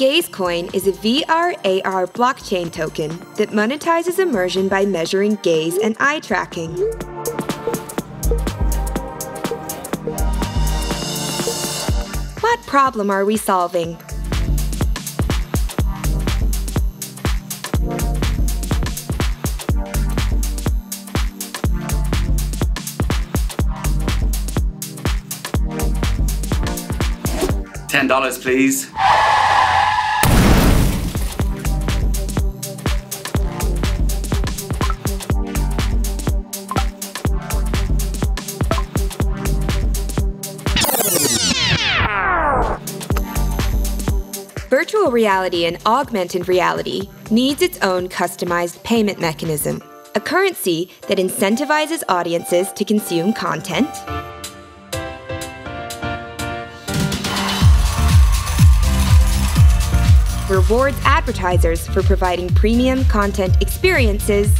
GazeCoin is a VR AR blockchain token that monetizes immersion by measuring gaze and eye tracking. What problem are we solving? Ten dollars, please. Virtual reality and augmented reality needs its own customized payment mechanism, a currency that incentivizes audiences to consume content, rewards advertisers for providing premium content experiences,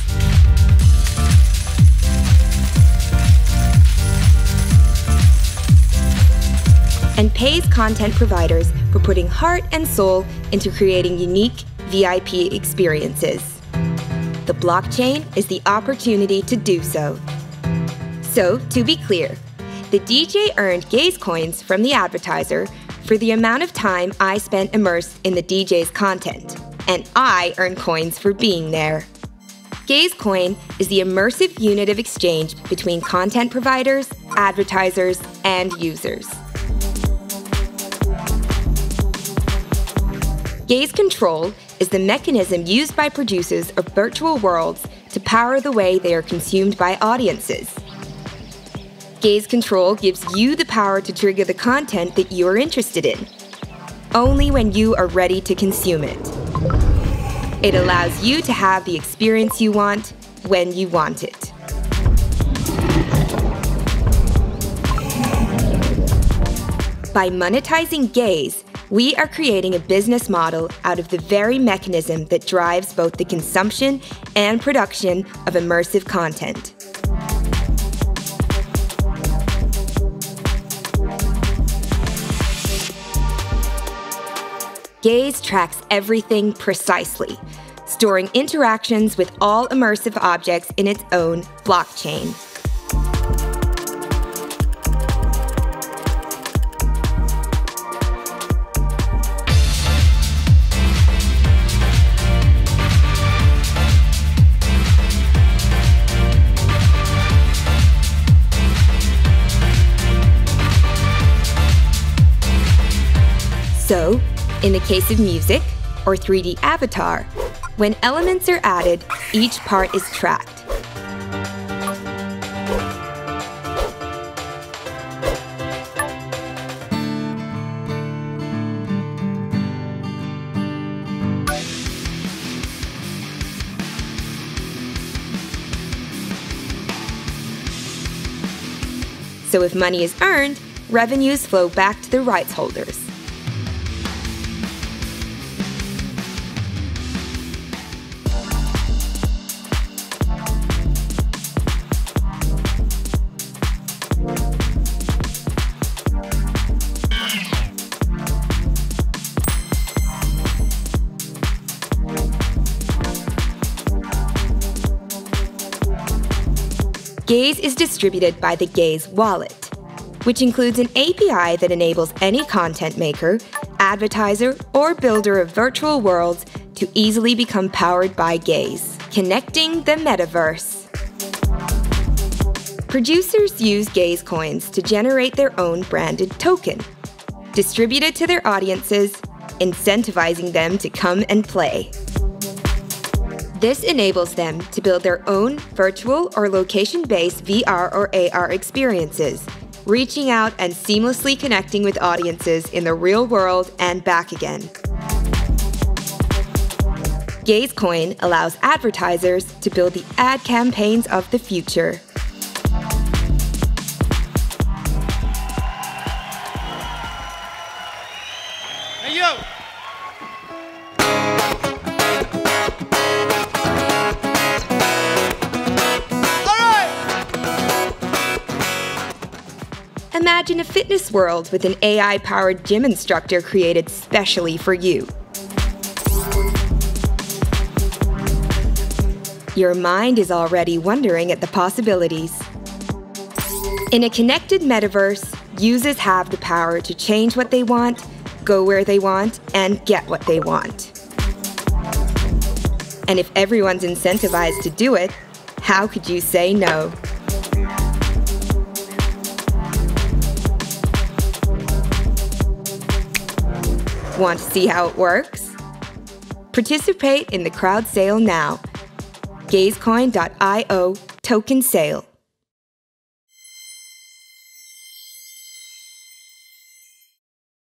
and pays content providers for putting heart and soul into creating unique VIP experiences. The blockchain is the opportunity to do so. So, to be clear, the DJ earned Gaze coins from the advertiser for the amount of time I spent immersed in the DJ's content, and I earn coins for being there. GazeCoin is the immersive unit of exchange between content providers, advertisers, and users. Gaze Control is the mechanism used by producers of virtual worlds to power the way they are consumed by audiences. Gaze Control gives you the power to trigger the content that you are interested in, only when you are ready to consume it. It allows you to have the experience you want when you want it. By monetizing Gaze, we are creating a business model out of the very mechanism that drives both the consumption and production of immersive content. Gaze tracks everything precisely, storing interactions with all immersive objects in its own blockchain. So, in the case of music, or 3D avatar, when elements are added, each part is tracked. So if money is earned, revenues flow back to the rights holders. Gaze is distributed by the Gaze Wallet, which includes an API that enables any content maker, advertiser, or builder of virtual worlds to easily become powered by Gaze, connecting the metaverse. Producers use Gaze coins to generate their own branded token, distribute it to their audiences, incentivizing them to come and play. This enables them to build their own virtual or location based VR or AR experiences, reaching out and seamlessly connecting with audiences in the real world and back again. GazeCoin allows advertisers to build the ad campaigns of the future. Imagine a fitness world with an AI powered gym instructor created specially for you. Your mind is already wondering at the possibilities. In a connected metaverse, users have the power to change what they want, go where they want, and get what they want. And if everyone's incentivized to do it, how could you say no? Want to see how it works? Participate in the crowd sale now. Gazecoin.io token sale.